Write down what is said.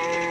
Yeah.